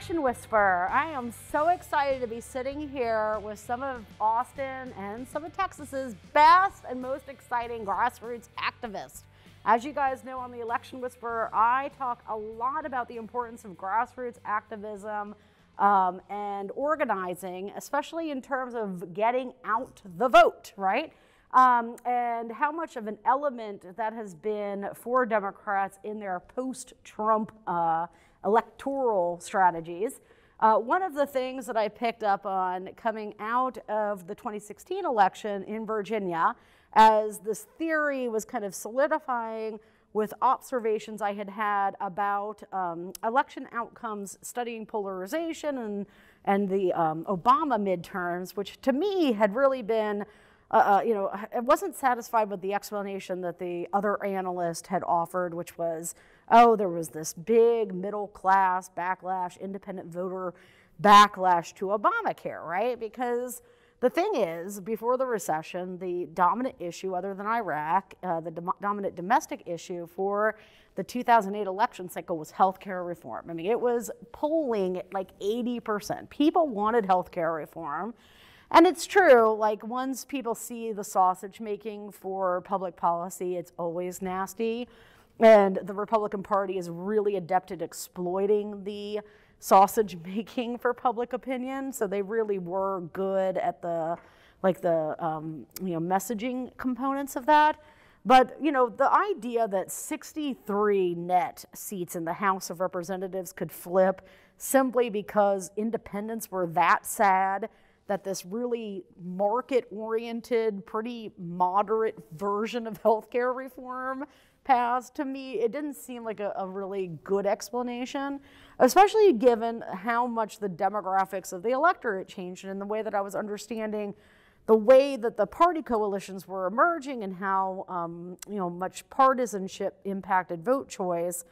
Election Whisperer. I am so excited to be sitting here with some of Austin and some of Texas's best and most exciting grassroots activists. As you guys know on the Election Whisperer, I talk a lot about the importance of grassroots activism um, and organizing, especially in terms of getting out the vote, right? Um, and how much of an element that has been for Democrats in their post Trump uh, electoral strategies. Uh, one of the things that I picked up on coming out of the 2016 election in Virginia, as this theory was kind of solidifying with observations I had had about um, election outcomes, studying polarization and, and the um, Obama midterms, which to me had really been uh, uh, you know, I wasn't satisfied with the explanation that the other analyst had offered, which was, oh, there was this big middle class backlash, independent voter backlash to Obamacare, right? Because the thing is, before the recession, the dominant issue, other than Iraq, uh, the dom dominant domestic issue for the 2008 election cycle was health care reform. I mean, it was polling at like 80%. People wanted health care reform. And it's true, like once people see the sausage making for public policy, it's always nasty. And the Republican Party is really adept at exploiting the sausage making for public opinion. So they really were good at the like the um, you know messaging components of that. But you know the idea that 63 net seats in the House of Representatives could flip simply because independents were that sad that this really market oriented, pretty moderate version of healthcare reform to me, it didn't seem like a, a, really good explanation, especially given how much the demographics of the electorate changed and the way that I was understanding the way that the party coalitions were emerging and how um, you know much partisanship impacted vote choice.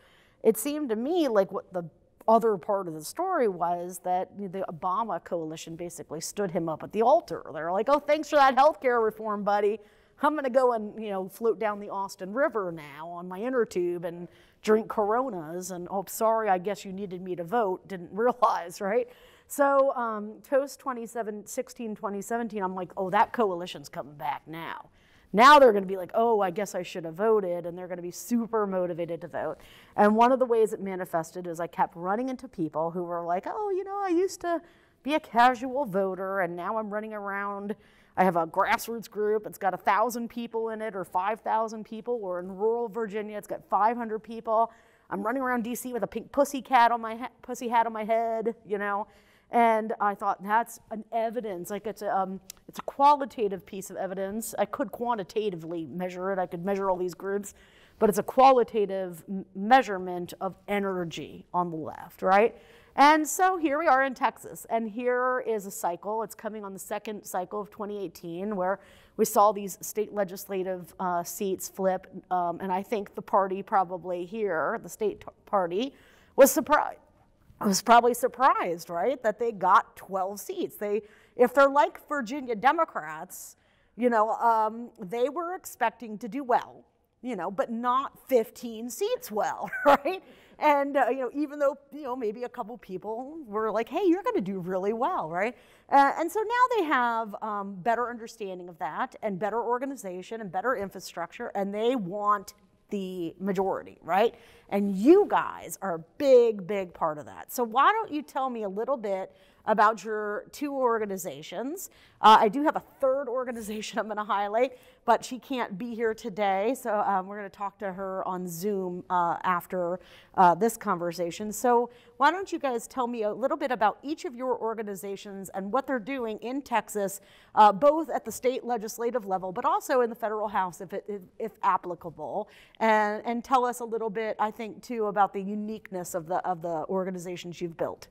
It seemed to me like what the other part of the story was that the Obama coalition basically stood him up at the altar. They're like, oh, thanks for that health care reform, buddy. I'm going to go and you know float down the Austin River now on my inner tube and drink Coronas. And oh, sorry, I guess you needed me to vote. Didn't realize, right? So um, Toast 2016, 2017, I'm like, oh, that coalition's coming back now. Now they're going to be like, oh, I guess I should have voted, and they're going to be super motivated to vote. And one of the ways it manifested is I kept running into people who were like, oh, you know, I used to be a casual voter, and now I'm running around. I have a grassroots group. It's got a thousand people in it, or five thousand people. Or in rural Virginia, it's got 500 people. I'm running around D.C. with a pink pussy cat on my pussy hat on my head, you know. And I thought that's an evidence, like it's a, um, it's a qualitative piece of evidence. I could quantitatively measure it, I could measure all these groups, but it's a qualitative measurement of energy on the left, right? And so here we are in Texas, and here is a cycle. It's coming on the second cycle of 2018, where we saw these state legislative uh, seats flip, um, and I think the party probably here, the state party, was surprised was probably surprised, right, that they got 12 seats. They, if they're like Virginia Democrats, you know, um, they were expecting to do well, you know, but not 15 seats well, right? And, uh, you know, even though, you know, maybe a couple people were like, hey, you're going to do really well, right? Uh, and so now they have um, better understanding of that and better organization and better infrastructure, and they want the majority, right? And you guys are a big, big part of that. So why don't you tell me a little bit about your two organizations? Uh, I do have a third organization I'm going to highlight, but she can't be here today, so um, we're going to talk to her on Zoom uh, after uh, this conversation. So why don't you guys tell me a little bit about each of your organizations and what they're doing in Texas, uh, both at the state legislative level, but also in the federal House if, it, if, if applicable, and, and tell us a little bit, I think, too, about the uniqueness of the, of the organizations you've built.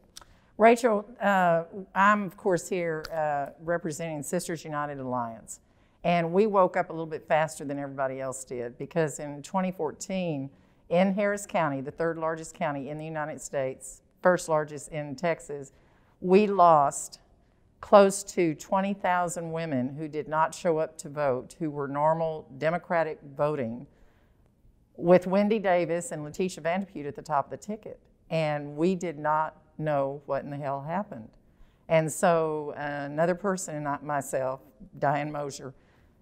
Rachel, uh, I'm of course here uh, representing Sisters United Alliance. And we woke up a little bit faster than everybody else did because in 2014, in Harris County, the third largest county in the United States, first largest in Texas, we lost close to 20,000 women who did not show up to vote, who were normal Democratic voting, with Wendy Davis and Leticia Van de Putte at the top of the ticket. and we did not know what in the hell happened. And so uh, another person, not myself, Diane Mosier,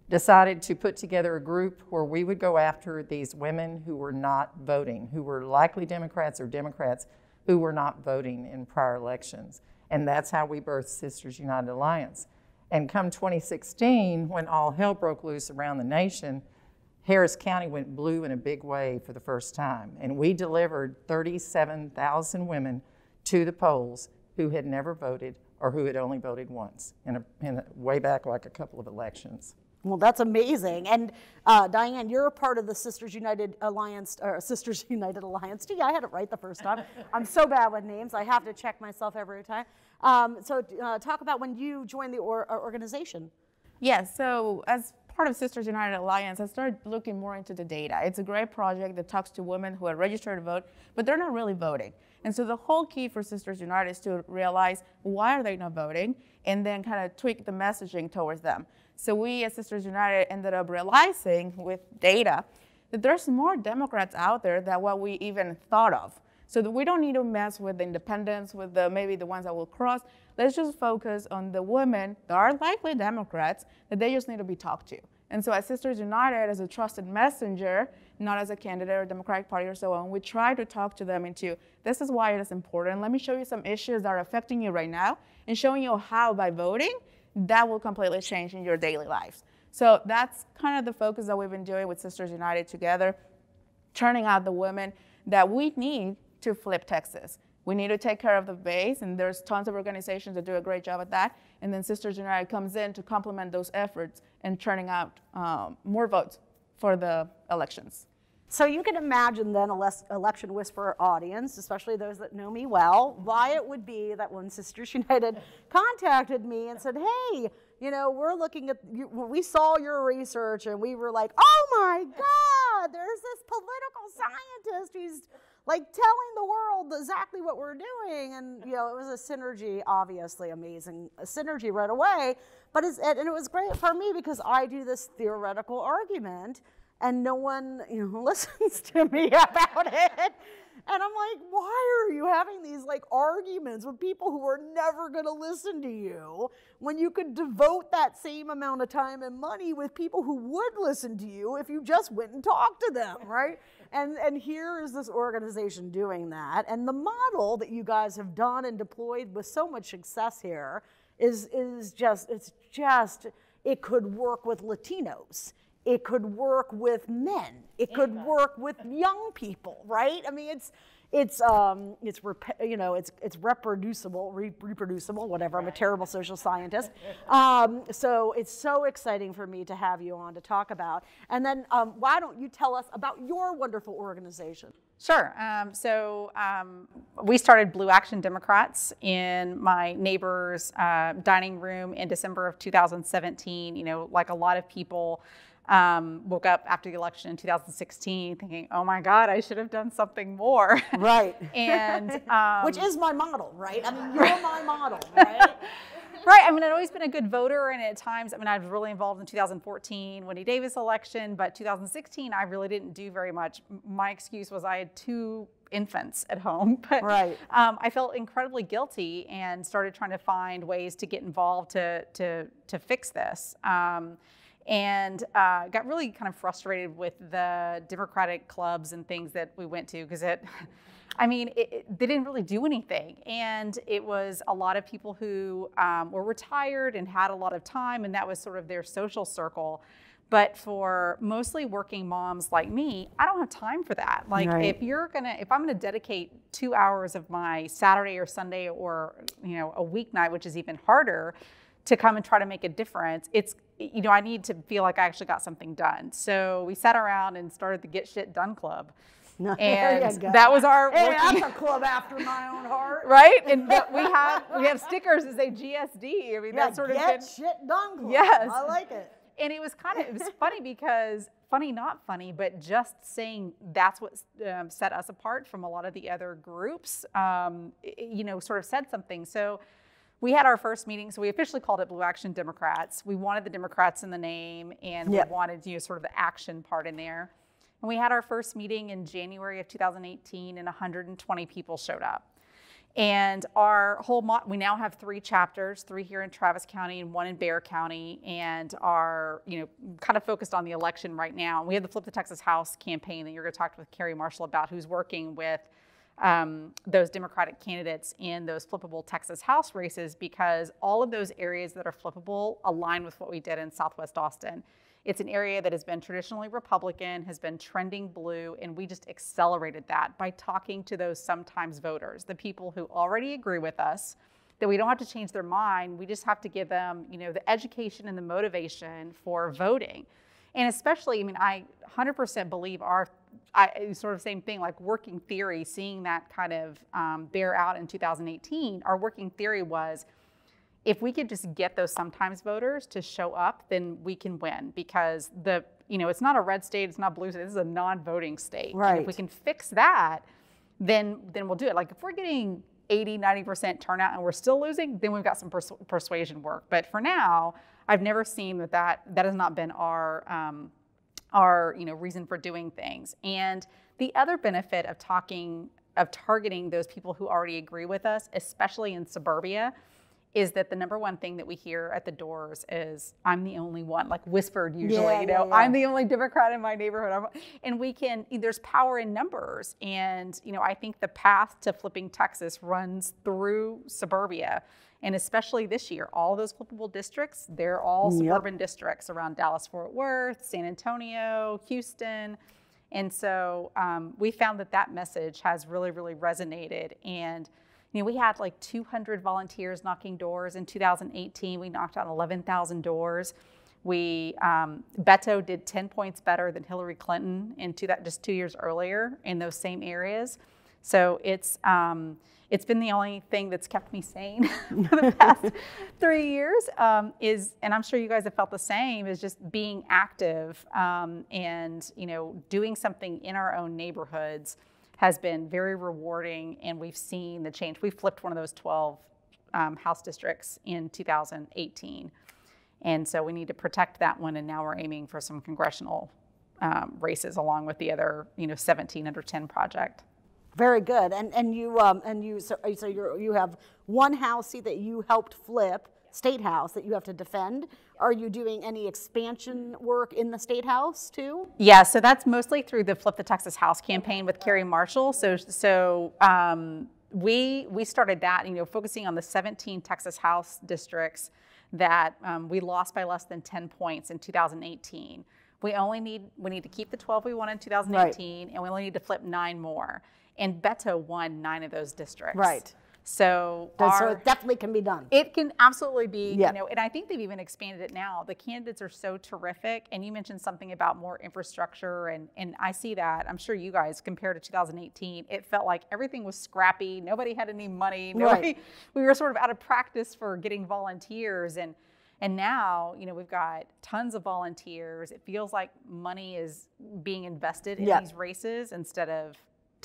decided to put together a group where we would go after these women who were not voting, who were likely Democrats or Democrats who were not voting in prior elections. And that's how we birthed Sisters United Alliance. And come 2016, when all hell broke loose around the nation, Harris County went blue in a big way for the first time. And we delivered 37,000 women to the polls who had never voted or who had only voted once in a, in a way back like a couple of elections. Well, that's amazing. And uh, Diane, you're a part of the Sisters United Alliance, or Sisters United Alliance. Gee, I had it right the first time. I'm so bad with names. I have to check myself every time. Um, so, uh, talk about when you joined the or, uh, organization. Yes. So, as part of Sisters United Alliance, I started looking more into the data. It's a great project that talks to women who are registered to vote, but they're not really voting. And so the whole key for Sisters United is to realize why are they not voting, and then kind of tweak the messaging towards them. So we as Sisters United ended up realizing with data that there's more Democrats out there than what we even thought of. So that we don't need to mess with the independents, with the maybe the ones that will cross. Let's just focus on the women that are likely Democrats that they just need to be talked to. And so as Sisters United, as a trusted messenger, not as a candidate or Democratic Party or so on, we try to talk to them into this is why it is important. Let me show you some issues that are affecting you right now and showing you how by voting that will completely change in your daily lives. So that's kind of the focus that we've been doing with Sisters United together, turning out the women that we need to flip Texas. We need to take care of the base, and there's tons of organizations that do a great job at that. And then Sisters United comes in to complement those efforts and turning out um, more votes for the elections. So you can imagine then a less election whisperer audience, especially those that know me well, why it would be that when Sisters United contacted me and said, "Hey, you know, we're looking at you, we saw your research and we were like, oh my God, there's this political scientist who's like telling the world exactly what we're doing. And, you know, it was a synergy, obviously amazing, a synergy right away. But it's, and it was great for me because I do this theoretical argument and no one you know listens to me about it. And i'm like why are you having these like arguments with people who are never going to listen to you when you could devote that same amount of time and money with people who would listen to you if you just went and talked to them right? And and here is this organization doing that. And the model that you guys have done and deployed with so much success here is is just it's just it could work with latinos it could work with men. It could work with young people, right? I mean, it's it's um, it's rep- you know it's it's reproducible, re- reproducible, whatever. I'm a terrible social scientist. Um, so it's so exciting for me to have you on to talk about. And then um, why don't you tell us about your wonderful organization? Sure. Um, so um, we started Blue Action Democrats in my neighbor's uh, dining room in December of 2017. You know, like a lot of people um, woke up after the election in 2016 thinking, oh my God, I should have done something more. Right. and um, which is my model, right? I mean, you're my model, right? right. I mean, I'd always been a good voter, and at times, I mean, I was really involved in 2014 Wendy Davis election, but 2016, I really didn't do very much. My excuse was I had two infants at home, but right. um, I felt incredibly guilty and started trying to find ways to get involved to to to fix this. Um, and uh, got really kind of frustrated with the Democratic clubs and things that we went to because it, I mean, it, it, they didn't really do anything. And it was a lot of people who um, were retired and had a lot of time, and that was sort of their social circle. But for mostly working moms like me, I don't have time for that. Like right. if you're gonna, if I'm gonna dedicate two hours of my Saturday or Sunday or you know a weeknight, which is even harder, to come and try to make a difference, it's you know I need to feel like I actually got something done. So we sat around and started the Get Shit Done Club. No, and that was our hey, that's a club after my own heart, right? And we have we have stickers that say GSD. I mean, yeah, that sort of get shit done club. Yes, I like it. And it was kind of it was funny because funny, not funny, but just saying that's what um, set us apart from a lot of the other groups. Um, you know, sort of said something. So we had our first meeting, so we officially called it Blue Action Democrats. We wanted the Democrats in the name, and yep. we wanted you know, sort of the action part in there. And we had our first meeting in January of 2018, and 120 people showed up. And our whole, mo- we now have three chapters, three here in Travis County and one in Bexar County, and are, you know, kind of focused on the election right now. And We have the Flip the Texas House campaign that you're going to talk with Carrie Marshall about, who's working with um, those Democratic candidates in those flippable Texas House races because all of those areas that are flippable align with what we did in Southwest Austin. It's an area that has been traditionally Republican, has been trending blue, and we just accelerated that by talking to those sometimes voters, the people who already agree with us, that we don't have to change their mind. We just have to give them, you know, the education and the motivation for voting. And especially, I mean, I 100% believe our I, sort of same thing, like working theory, seeing that kind of um, bear out in 2018. Our working theory was if we could just get those sometimes voters to show up, then we can win because the you know it's not a red state, it's not blue state. This is a non-voting state. Right. And if we can fix that, then then we'll do it. Like if we're getting 80, 90% turnout and we're still losing, then we've got some pers- persuasion work. But for now, I've never seen that that, that has not been our, um, our you know, reason for doing things. And the other benefit of talking, of targeting those people who already agree with us, especially in suburbia, is that the number one thing that we hear at the doors is I'm the only one, like whispered usually, Yeah, you know, yeah, yeah. I'm the only Democrat in my neighborhood. I'm- And we can, there's power in numbers. And, you know, I think the path to flipping Texas runs through suburbia. And especially this year, all those flippable districts, they're all Yep. suburban districts around Dallas, Fort Worth, San Antonio, Houston. And so um, we found that that message has really, really resonated. And you know, we had like 200 volunteers knocking doors in 2018. We knocked on 11,000 doors. We um, Beto did 10 points better than Hillary Clinton in two, that just two years earlier in those same areas. So it's um, it's been the only thing that's kept me sane for the past three years. Um, is and I'm sure you guys have felt the same. Is just being active um, and you know doing something in our own neighborhoods has been very rewarding, and we've seen the change. We flipped one of those 12 um, house districts in 2018, and so we need to protect that one. And now we're aiming for some congressional um, races along with the other, you know, 17 under 10 project. Very good. And and you um and you so, so you you have one house seat that you helped flip, state house that you have to defend. Are you doing any expansion work in the state house too? Yeah, so that's mostly through the Flip the Texas House campaign with Carrie Marshall. So, so um, we we started that, you know, focusing on the 17 Texas House districts that um, we lost by less than 10 points in 2018. We only need we need to keep the 12 we won in 2018, and we only need to flip nine more. And Beto won nine of those districts. Right. So, so it definitely can be done. it can absolutely be, Yeah. you know, and I think they've even expanded it now. The candidates are so terrific. And you mentioned something about more infrastructure, and, and I see that. I'm sure you guys, compared to 2018, it felt like everything was scrappy. Nobody had any money. Nobody, We were sort of out of practice for getting volunteers. And, and now, you know, we've got tons of volunteers. It feels like money is being invested in Yeah. these races instead of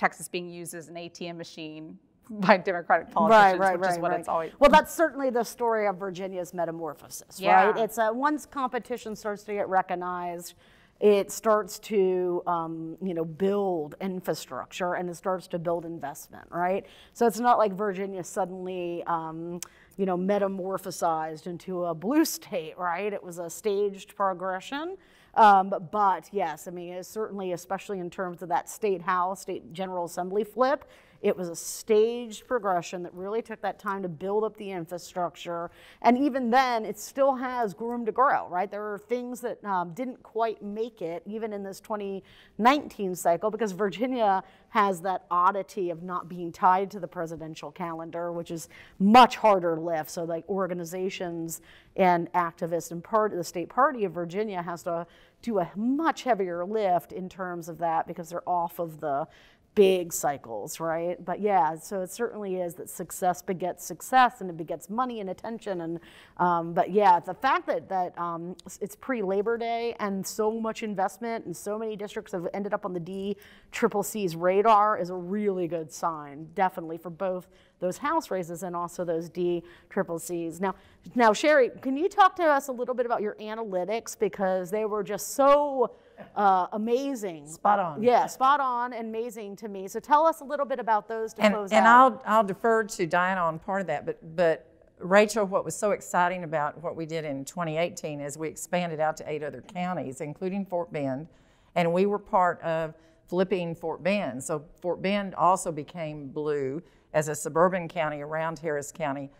Texas being used as an ATM machine by Democratic politicians, which is what it's always. Well, that's certainly the story of Virginia's metamorphosis, right? It's uh, once competition starts to get recognized, it starts to um, you know build infrastructure and it starts to build investment, right? So it's not like Virginia suddenly. Um, you know, metamorphosized into a blue state, right? It was a staged progression. Um, but yes, I mean, certainly, especially in terms of that state house, state general assembly flip, it was a staged progression that really took that time to build up the infrastructure. And even then, it still has room to grow, right? There are things that um, didn't quite make it, even in this 2019 cycle, because Virginia has that oddity of not being tied to the presidential calendar, which is much harder lift. So, like organizations and activists and part of the state party of Virginia has to do a much heavier lift in terms of that because they're off of the big cycles, right? But yeah, so it certainly is that success begets success and it begets money and attention. And um, but yeah, the fact that that um, it's pre Labor Day and so much investment and so many districts have ended up on the D Triple C's radar is a really good sign, definitely for both those House races and also those D Triple C's. Now, now Sherrie, can you talk to us a little bit about your analytics because they were just so uh, amazing. Spot on. Yeah, spot on, and amazing to me. So tell us a little bit about those to and, close and out. I'll I'll defer to Diana on part of that, but but Rachel, what was so exciting about what we did in 2018 is we expanded out to eight other counties, including Fort Bend, and we were part of flipping Fort Bend. So Fort Bend also became blue as a suburban county around Harris County.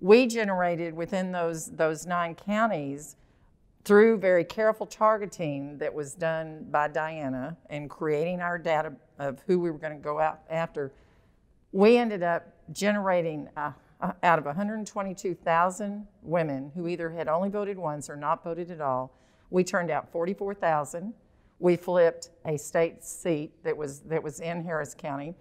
We generated within those those nine counties through very careful targeting that was done by Diana and creating our data of who we were going to go out after, we ended up generating uh, uh, out of 122,000 women who either had only voted once or not voted at all, we turned out 44,000. We flipped a state seat that was that was in Harris County.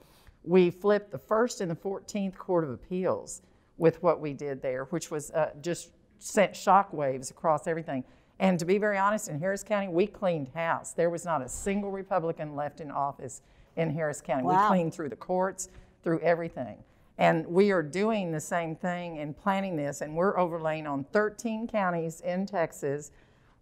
We flipped the first and the 14th Court of Appeals with what we did there, which was uh, just sent shockwaves across everything. And to be very honest, in Harris County, we cleaned house. There was not a single Republican left in office in Harris County. Wow. We cleaned through the courts, through everything. And we are doing the same thing and planning this, and we're overlaying on 13 counties in Texas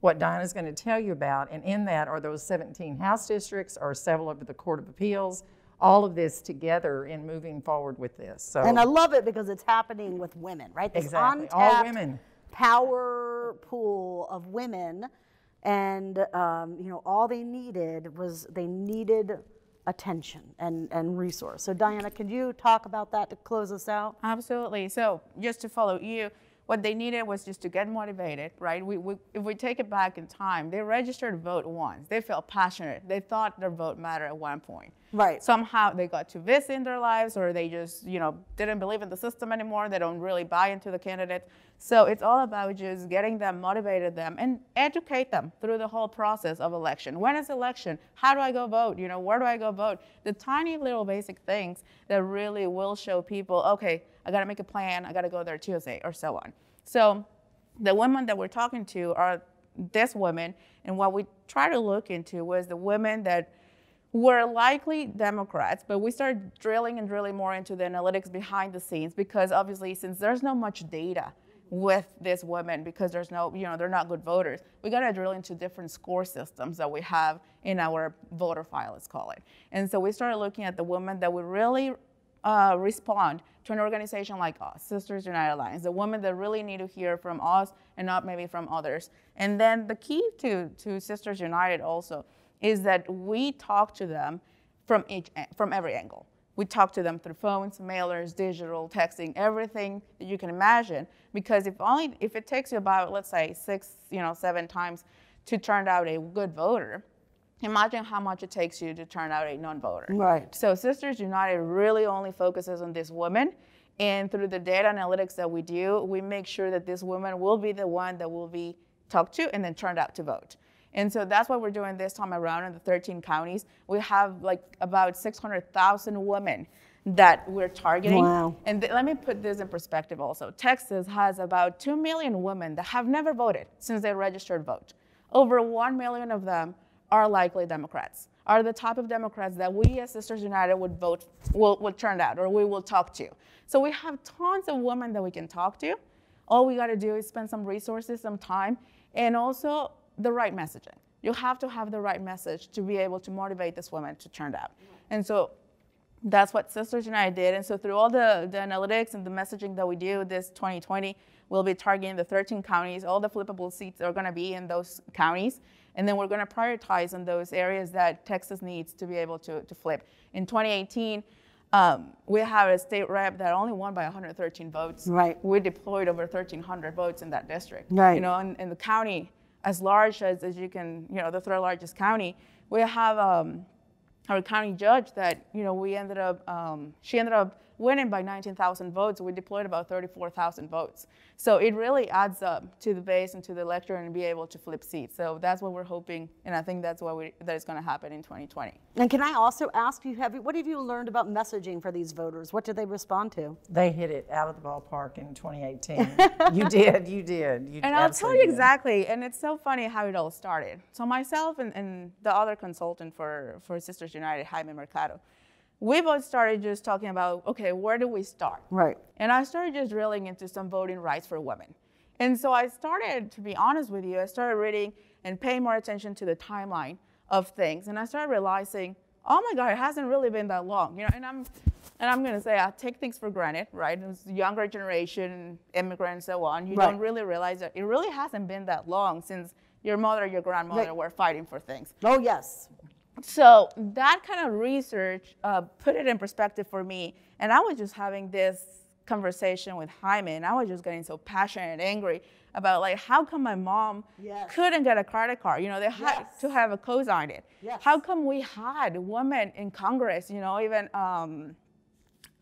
what Diana's going to tell you about. And in that are those 17 House districts, or several of the Court of Appeals, all of this together in moving forward with this. So and I love it because it's happening with women, right? This Exactly. All women. Power pool of women, and um, you know, all they needed was they needed attention and and resource. So Diana, can you talk about that to close us out? Absolutely. So just to follow you, what they needed was just to get motivated, right? We, we, if we take it back in time, they registered to vote once. They felt passionate. They thought their vote mattered at one point. Right. Somehow they got to this in their lives, or they just, you know, didn't believe in the system anymore. They don't really buy into the candidate. So it's all about just getting them, motivated them, and educate them through the whole process of election. When is election? How do I go vote? You know, where do I go vote? The tiny little basic things that really will show people, okay, I got to make a plan. I got to go there Tuesday, or so on. So the women that we're talking to are this woman, and what we try to look into was the women that were likely Democrats, but we started drilling and drilling more into the analytics behind the scenes because obviously, since there's not much data with these women, because there's no, you know, they're not good voters, we got to drill into different score systems that we have in our voter file, let's call it. And so we started looking at the women that would really uh, respond to an organization like us, Sisters United Alliance, the women that really need to hear from us and not maybe from others. And then the key to, to Sisters United also is that we talk to them from each from every angle. We talk to them through phones, mailers, digital, texting, everything that you can imagine. Because if only if it takes you about let's say six, you know, seven times to turn out a good voter, imagine how much it takes you to turn out a non-voter. Right. So Sisters United really only focuses on this woman. And through the data analytics that we do, we make sure that this woman will be the one that will be talked to and then turned out to vote. And so that's what we're doing this time around in the 13 counties. We have like about 600,000 women that we're targeting. Wow. And th- let me put this in perspective also. Texas has about 2 million women that have never voted since they registered vote. Over 1 million of them are likely Democrats, are the type of Democrats that we as Sisters United would vote, will, will turn out, or we will talk to. So we have tons of women that we can talk to. All we got to do is spend some resources, some time, and also the right messaging. You have to have the right message to be able to motivate this woman to turn out. And so that's what Sisters United did. And so through all the, the analytics and the messaging that we do this 2020, we'll be targeting the 13 counties. All the flippable seats are going to be in those counties. And then we're going to prioritize on those areas that Texas needs to be able to, to flip. In 2018, um, we have a state rep that only won by 113 votes. Right. We deployed over 1,300 votes in that district. Right. You know, in, in the county, as large as, as you can, you know, the third largest county, we have um, our county judge that, you know, we ended up, um, she ended up winning by 19,000 votes. We deployed about 34,000 votes. So it really adds up to the base and to the electorate and be able to flip seats. So that's what we're hoping, and I think that's what we, that is going to happen in 2020. And can I also ask you, have you, what have you learned about messaging for these voters? What did they respond to? They hit it out of the ballpark in 2018. you did, you did. You And I'll tell you did. exactly, and it's so funny how it all started. So myself and, and the other consultant for, for Sisters United, Jaime Mercado, we both started just talking about, okay, where do we start? Right. And I started just drilling into some voting rights for women. And so I started, to be honest with you, I started reading and paying more attention to the timeline of things. And I started realizing, oh my God, it hasn't really been that long. You know, and I'm and I'm gonna say I take things for granted, right? It's the younger generation, immigrants, so on. You Right. don't really realize that it really hasn't been that long since your mother, your grandmother Right. were fighting for things. Oh, yes. So that kind of research uh, put it in perspective for me. And I was just having this conversation with Jaime, and I was just getting so passionate and angry about like how come my mom Yes. couldn't get a credit card? You know, they had Yes. to have a co-sign it. Yes. How come we had women in Congress, you know, even um,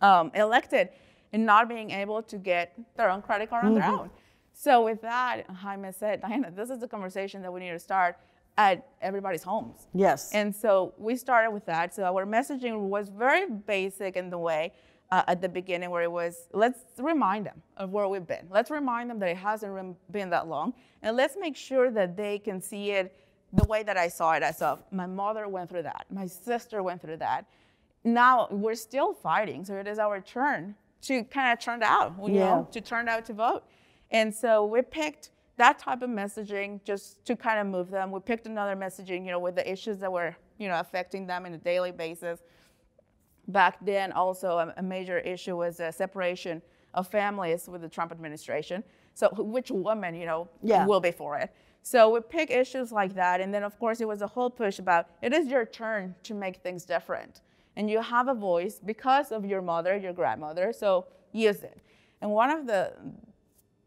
um, elected, and not being able to get their own credit card on their Mm-hmm. own? So with that, Jaime said, Diana, this is the conversation that we need to start at everybody's homes. Yes. And so we started with that. So our messaging was very basic in the way uh, at the beginning, where it was let's remind them of where we've been. Let's remind them that it hasn't been that long, and let's make sure that they can see it the way that I saw it. As of my mother went through that, my sister went through that. Now we're still fighting, so it is our turn to kind of turn out, you Yeah. know, to turn out to vote. And so we picked that type of messaging just to kind of move them. We picked another messaging, you know, with the issues that were, you know, affecting them on a daily basis. Back then, also a, a major issue was the separation of families with the Trump administration. So, which woman, you know, Yeah. will be for it? So we pick issues like that, and then of course it was a whole push about it is your turn to make things different, and you have a voice because of your mother, your grandmother. So use it. And one of the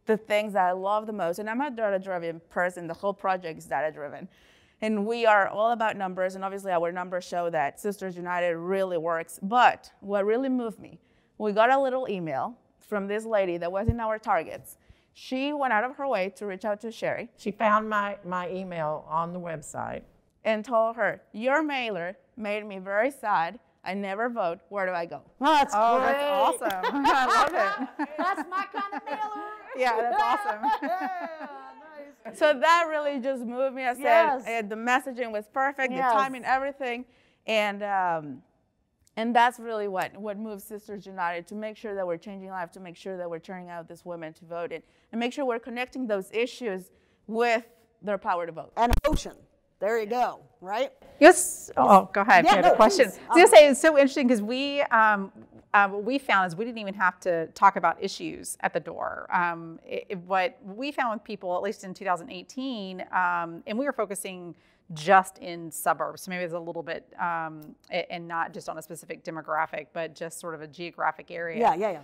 the things that I love the most, and I'm a data-driven person. The whole project is data-driven, and we are all about numbers. And obviously, our numbers show that Sisters United really works. But what really moved me, we got a little email from this lady that was in our targets. She went out of her way to reach out to Sherrie She found my, my email on the website. and told her, "Your mailer made me very sad. I never vote. Where do I go?" Oh, that's Oh, great. that's awesome. I love it. That's my kind of mailer. Yeah, that's awesome. nice. So that really just moved me. I said Yes. the messaging was perfect, Yes. the timing, everything, and um, and that's really what what moves Sisters United to make sure that we're changing lives, to make sure that we're turning out these women to vote, and, and make sure we're connecting those issues with their power to vote. And emotion. There you go, right? Yes. Oh, go ahead. Yeah, you had a no, question. please. I was gonna say it's so interesting because we, um, uh, what we found is we didn't even have to talk about issues at the door. Um, it, it- what we found with people, at least in 2018, um, and we were focusing just in suburbs, so maybe it's a little bit, um, and not just on a specific demographic, but just sort of a geographic area. Yeah, yeah, yeah.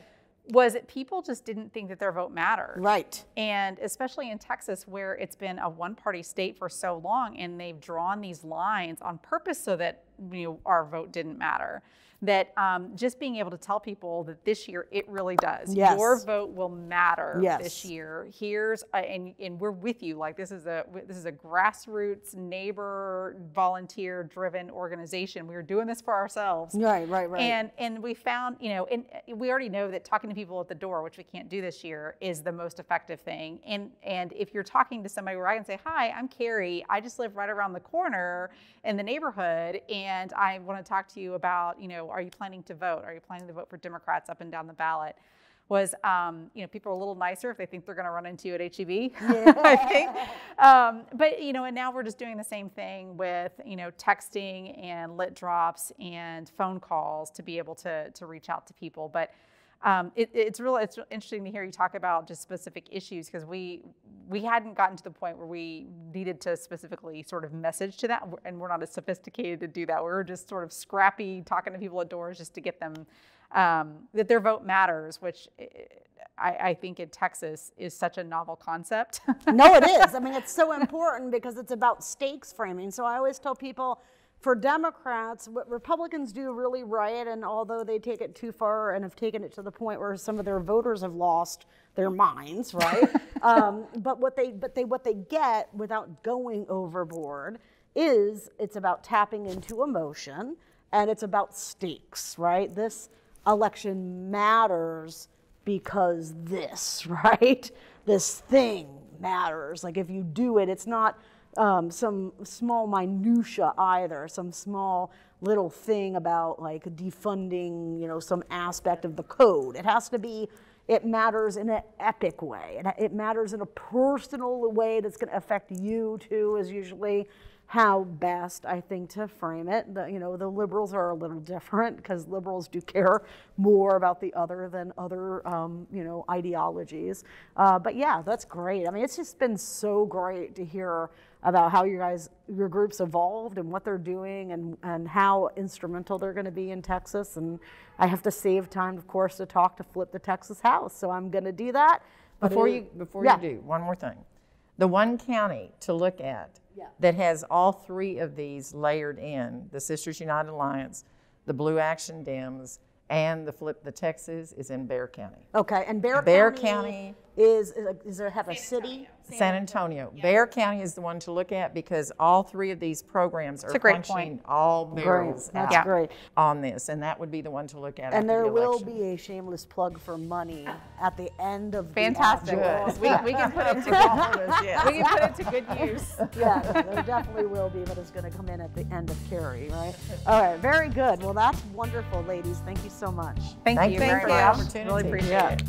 Was that people just didn't think that their vote mattered. Right. And especially in Texas, where it's been a one party state for so long, and they've drawn these lines on purpose so that you know, our vote didn't matter. That um, just being able to tell people that this year it really does. Yes. Your vote will matter Yes. this year. Here's a, and and we're with you. Like this is a this is a grassroots neighbor volunteer driven organization. We were doing this for ourselves. Right, right, right. And and we found, you know, and uh, we already know that talking to people at the door, which we can't do this year, is the most effective thing. And and if you're talking to somebody where I can say, "Hi, I'm Carrie. I just live right around the corner in the neighborhood, and I want to talk to you about, you know, are you planning to vote? Are you planning to vote for Democrats up and down the ballot?" Was um, you know people are a little nicer if they think they're going to run into you at HEB. I think, um, but you know, and now we're just doing the same thing with you know texting and lit drops and phone calls to be able to to reach out to people. But um, it, it's really it's interesting to hear you talk about just specific issues because we we hadn't gotten to the point where we needed to specifically sort of message to that, and we're not as sophisticated to do that. We were just sort of scrappy talking to people at doors just to get them um, that their vote matters, which. eh, I, I think in Texas is such a novel concept. no, it is. I mean, it's so important because it's about stakes framing. So I always tell people for Democrats, what Republicans do really right, and although they take it too far and have taken it to the point where some of their voters have lost their minds, right? um, but what they but they what they get without going overboard is it's about tapping into emotion and it's about stakes, right? This election matters because this, right? This thing matters. Like if you do it, it's not um, some small minutia either, some small little thing about like defunding, you know, some aspect of the code. It has to be. It matters in an epic way. It, it matters in a personal way that's going to affect you too. Is usually how best I think to frame it. The, you know, the liberals are a little different because liberals do care more about the other than other, um, you know, ideologies. Uh, but yeah, that's great. I mean, it's just been so great to hear about how you guys, your groups evolved and what they're doing and, and how instrumental they're going to be in Texas. And I have to save time, of course, to talk to Flip the Texas House. So I'm going to do that. Before you, before yeah. you do, one more thing. The one county to look at Yeah. that has all three of these layered in, the Sisters United Alliance, the Blue Action Dems, and the Flip the Texas is in Bexar County. Okay, and Bexar, Bexar County, County- is, is, a- is there have a city? San Antonio. Bexar County is the one to look at because all three of these programs are a great punching point. all barrels That's great. on this, and that would be the one to look at. after And there the will election. be a shameless plug for money at the end of Fantastic. the after- We, we can put it to Yes. we can put it to good use. yeah, there definitely will be, but it's going to come in at the end of Carrie, right? All right, very good. Well, that's wonderful, ladies. Thank you so much. Thank, Thank you you very for the much. opportunity. Really appreciate Yeah. it.